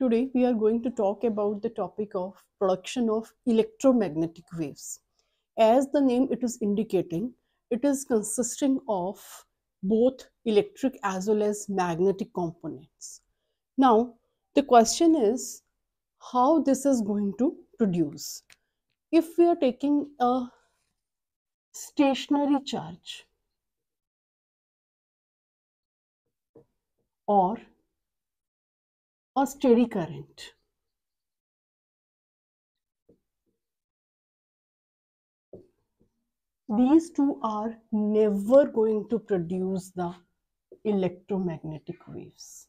Today we are going to talk about the topic of production of electromagnetic waves. As the name it is indicating, it is consisting of both electric as well as magnetic components. Now the question is how this is going to produce. If we are taking a stationary charge or a steady current. These two are never going to produce the electromagnetic waves.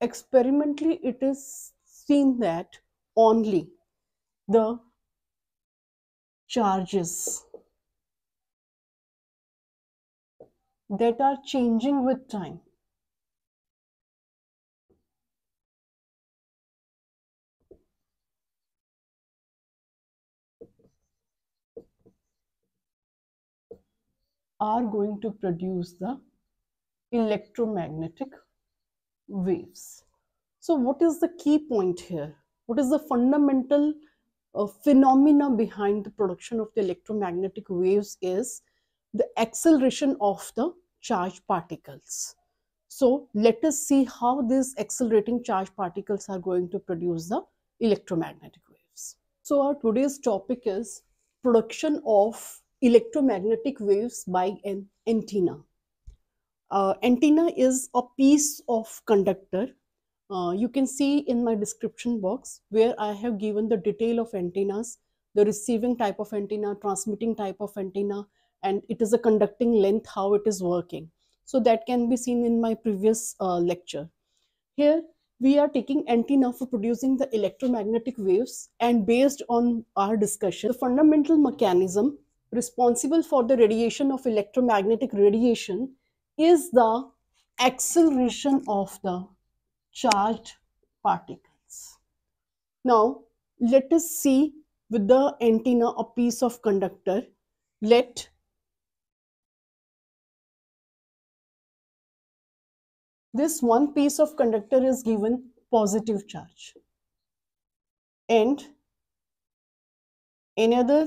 Experimentally, it is seen that only the charges that are changing with time. are going to produce the electromagnetic waves. So what is the key point here? What is the fundamental uh, phenomena behind the production of the electromagnetic waves is the acceleration of the charged particles. So let us see how these accelerating charged particles are going to produce the electromagnetic waves. So our today's topic is production of electromagnetic waves by an antenna. Uh, antenna is a piece of conductor. Uh, you can see in my description box where I have given the detail of antennas, the receiving type of antenna, transmitting type of antenna, and it is a conducting length how it is working. So that can be seen in my previous uh, lecture. Here we are taking antenna for producing the electromagnetic waves and based on our discussion the fundamental mechanism responsible for the radiation of electromagnetic radiation is the acceleration of the charged particles. Now let us see with the antenna a piece of conductor. Let this one piece of conductor is given positive charge and another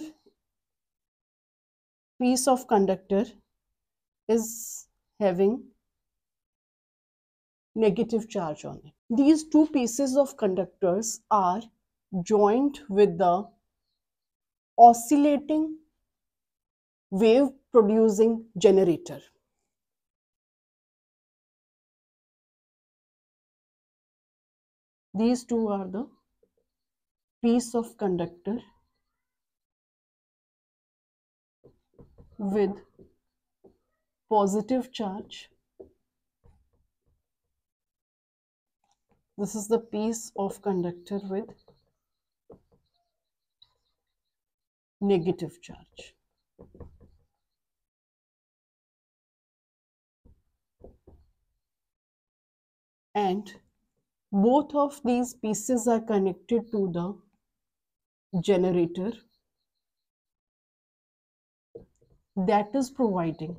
piece of conductor is having negative charge on it. These two pieces of conductors are joined with the oscillating wave producing generator. These two are the piece of conductor with positive charge. This is the piece of conductor with negative charge. And both of these pieces are connected to the generator that is providing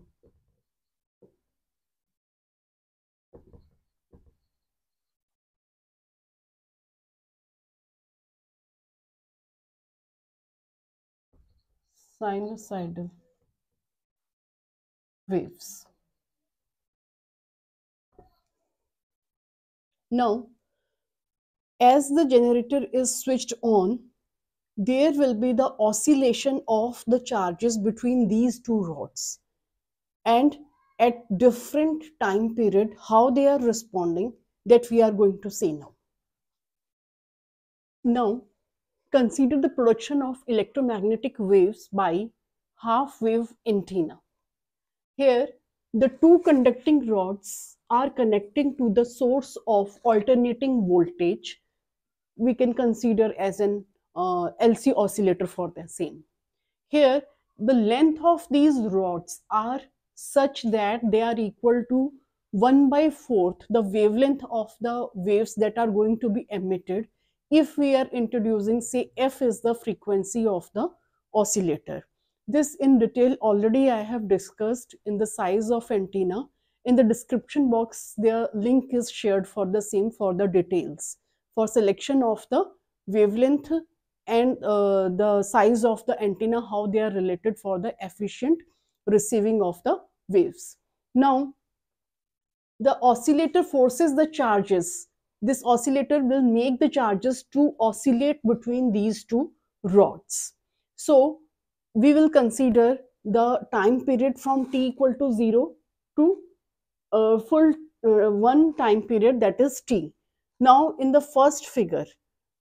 sinusoidal waves. Now, as the generator is switched on, there will be the oscillation of the charges between these two rods. And at different time period, how they are responding that we are going to see now. Now, consider the production of electromagnetic waves by half wave antenna. Here, the two conducting rods are connecting to the source of alternating voltage we can consider as an uh, LC oscillator for the same. Here, the length of these rods are such that they are equal to 1 by 4th the wavelength of the waves that are going to be emitted if we are introducing say f is the frequency of the oscillator This in detail already I have discussed in the size of antenna. In the description box, their link is shared for the same for the details. For selection of the wavelength and uh, the size of the antenna, how they are related for the efficient receiving of the waves. Now, the oscillator forces the charges. This oscillator will make the charges to oscillate between these two rods. So, we will consider the time period from t equal to 0 to uh, full uh, one time period that is t. Now, in the first figure,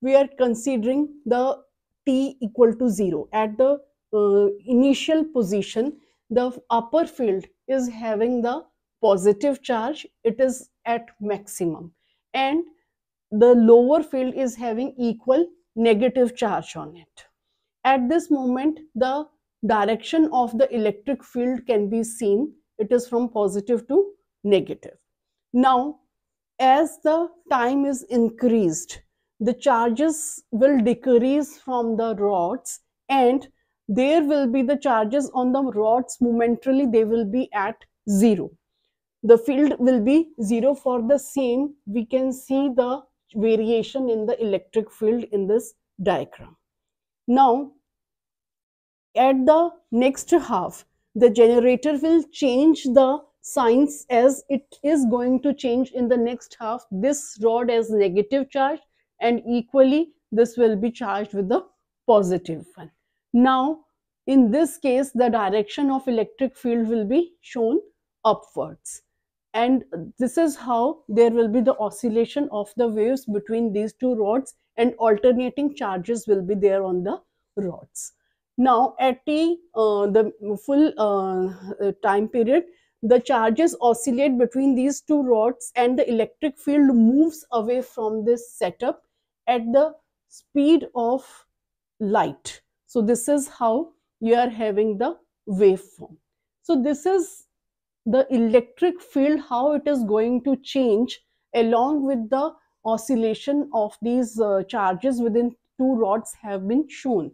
we are considering the t equal to 0. At the uh, initial position, the upper field is having the positive charge, it is at maximum. And the lower field is having equal negative charge on it. At this moment, the direction of the electric field can be seen. It is from positive to negative. Now, as the time is increased, the charges will decrease from the rods and there will be the charges on the rods momentarily they will be at zero. The field will be zero for the same we can see the variation in the electric field in this diagram. Now at the next half the generator will change the signs as it is going to change in the next half this rod as negative charge and equally this will be charged with the positive one. Now in this case the direction of electric field will be shown upwards and this is how there will be the oscillation of the waves between these two rods and alternating charges will be there on the rods. Now at t, uh, the full uh, time period, the charges oscillate between these two rods and the electric field moves away from this setup at the speed of light. So this is how you are having the waveform. So this is the electric field, how it is going to change along with the oscillation of these uh, charges within two rods have been shown.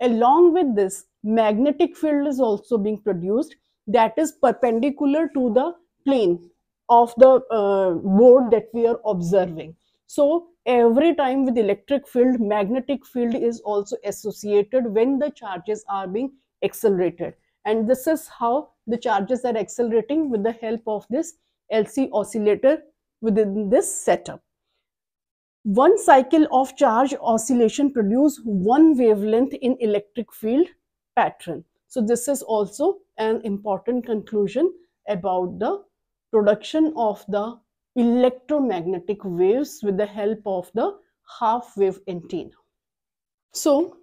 Along with this, magnetic field is also being produced that is perpendicular to the plane of the uh, board that we are observing. So every time with electric field, magnetic field is also associated when the charges are being accelerated. And this is how the charges are accelerating with the help of this LC oscillator within this setup. One cycle of charge oscillation produce one wavelength in electric field pattern. So this is also an important conclusion about the production of the electromagnetic waves with the help of the half wave antenna. So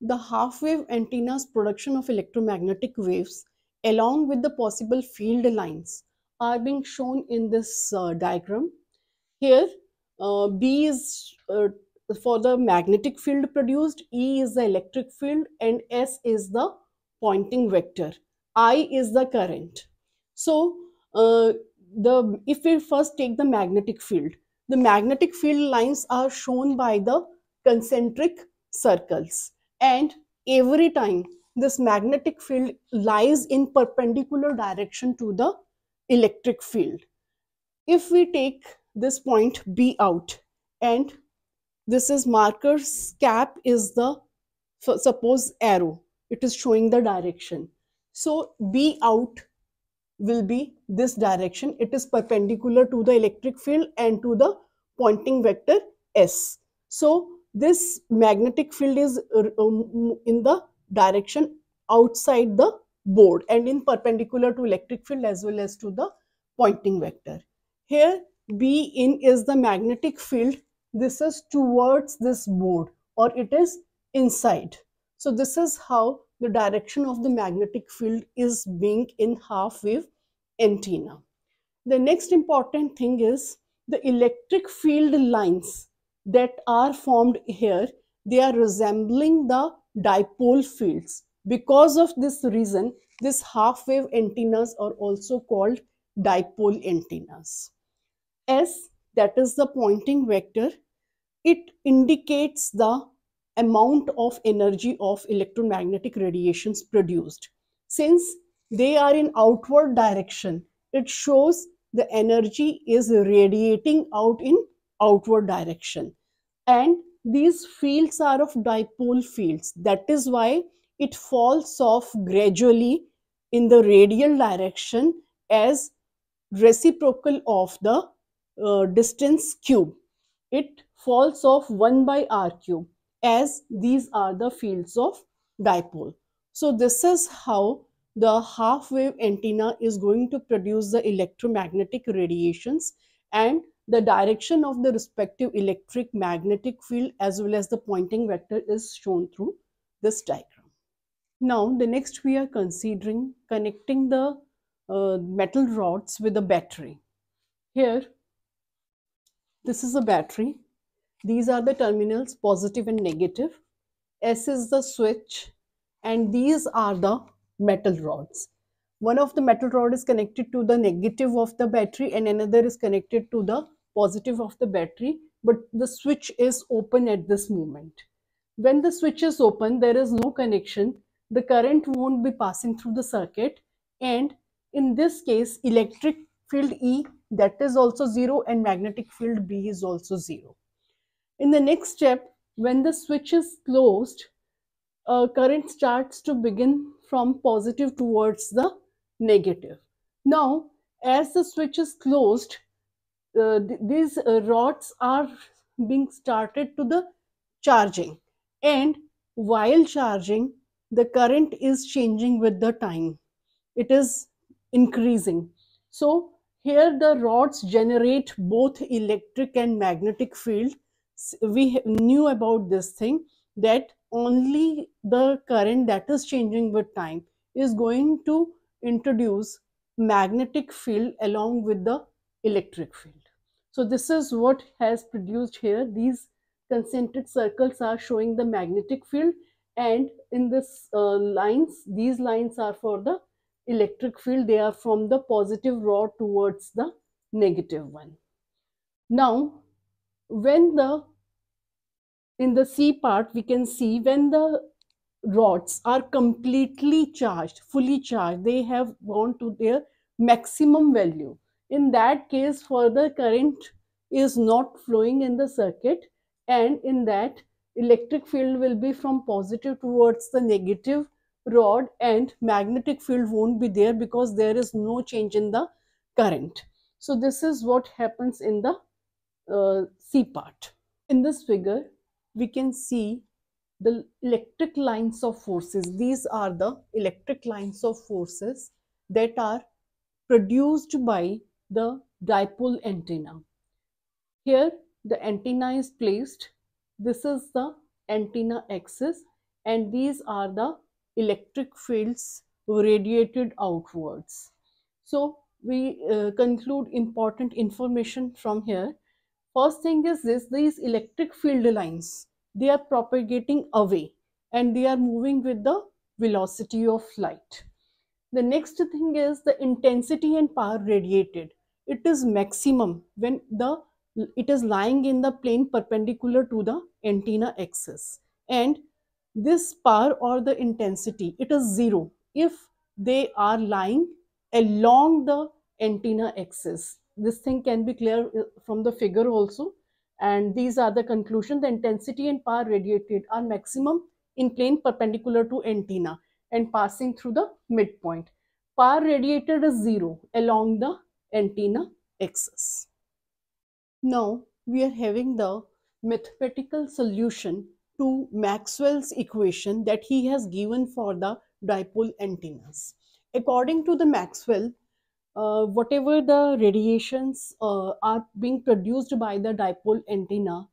the half wave antenna's production of electromagnetic waves along with the possible field lines are being shown in this uh, diagram. Here uh, B is uh, for the magnetic field produced, E is the electric field and S is the Poynting vector. I is the current. So uh, the if we first take the magnetic field, the magnetic field lines are shown by the concentric circles and every time this magnetic field lies in perpendicular direction to the electric field. If we take this point B out and this is marker's cap is the suppose arrow it is showing the direction. So B out will be this direction. It is perpendicular to the electric field and to the Poynting vector S. So this magnetic field is uh, um, in the direction outside the board and in perpendicular to electric field as well as to the Poynting vector. Here B in is the magnetic field. This is towards this board or it is inside. So this is how the direction of the magnetic field is being in half wave antenna. The next important thing is the electric field lines that are formed here, they are resembling the dipole fields. Because of this reason, this half wave antennas are also called dipole antennas. S, that is the Poynting vector, it indicates the amount of energy of electromagnetic radiations produced. Since they are in outward direction, it shows the energy is radiating out in outward direction. And these fields are of dipole fields. That is why it falls off gradually in the radial direction as reciprocal of the uh, distance cube. It falls off 1 by r cube as these are the fields of dipole. So this is how the half wave antenna is going to produce the electromagnetic radiations and the direction of the respective electric magnetic field as well as the Poynting vector is shown through this diagram. Now the next we are considering connecting the uh, metal rods with a battery. Here this is a battery. These are the terminals positive and negative. S is the switch and these are the metal rods. One of the metal rod is connected to the negative of the battery and another is connected to the positive of the battery but the switch is open at this moment. When the switch is open there is no connection the current won't be passing through the circuit and in this case electric field E that is also 0 and magnetic field B is also 0. In the next step when the switch is closed current starts to begin from positive towards the negative. Now as the switch is closed uh, th these uh, rods are being started to the charging. And while charging the current is changing with the time. It is increasing. So here the rods generate both electric and magnetic field we knew about this thing that only the current that is changing with time is going to introduce magnetic field along with the electric field so this is what has produced here. These concentric circles are showing the magnetic field and in this uh, lines, these lines are for the electric field. They are from the positive rod towards the negative one. Now, when the, in the C part, we can see when the rods are completely charged, fully charged, they have gone to their maximum value in that case further current is not flowing in the circuit and in that electric field will be from positive towards the negative rod and magnetic field won't be there because there is no change in the current. So this is what happens in the uh, C part. In this figure, we can see the electric lines of forces. These are the electric lines of forces that are produced by the dipole antenna. Here the antenna is placed. This is the antenna axis and these are the electric fields radiated outwards. So we uh, conclude important information from here. First thing is this, these electric field lines, they are propagating away and they are moving with the velocity of light. The next thing is the intensity and power radiated. It is maximum when the it is lying in the plane perpendicular to the antenna axis. And this power or the intensity it is zero if they are lying along the antenna axis this thing can be clear uh, from the figure also and these are the conclusion the intensity and power radiated are maximum in plane perpendicular to antenna and passing through the midpoint power radiated is zero along the antenna axis. Now we are having the mathematical solution to Maxwell's equation that he has given for the dipole antennas. According to the Maxwell, uh, whatever the radiations uh, are being produced by the dipole antenna,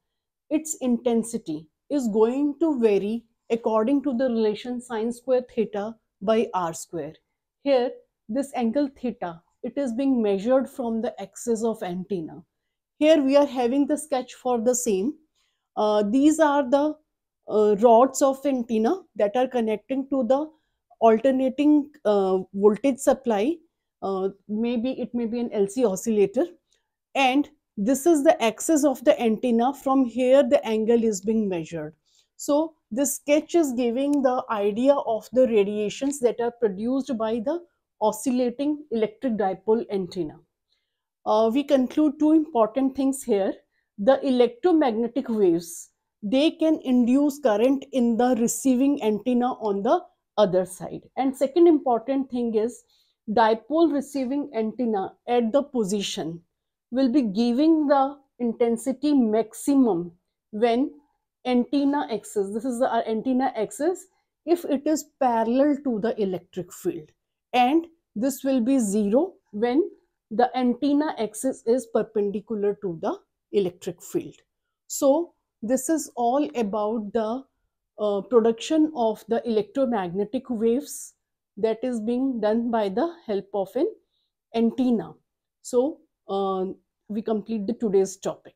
its intensity is going to vary according to the relation sine square theta by r square. Here, this angle theta it is being measured from the axis of antenna. Here we are having the sketch for the same. Uh, these are the uh, rods of antenna that are connecting to the alternating uh, voltage supply. Uh, maybe it may be an LC oscillator. And this is the axis of the antenna. From here the angle is being measured. So this sketch is giving the idea of the radiations that are produced by the oscillating electric dipole antenna. Uh, we conclude two important things here. The electromagnetic waves, they can induce current in the receiving antenna on the other side. And second important thing is dipole receiving antenna at the position will be giving the intensity maximum when antenna axis this is our antenna axis if it is parallel to the electric field. And this will be zero when the antenna axis is perpendicular to the electric field. So this is all about the uh, production of the electromagnetic waves that is being done by the help of an antenna. So uh, we complete the today's topic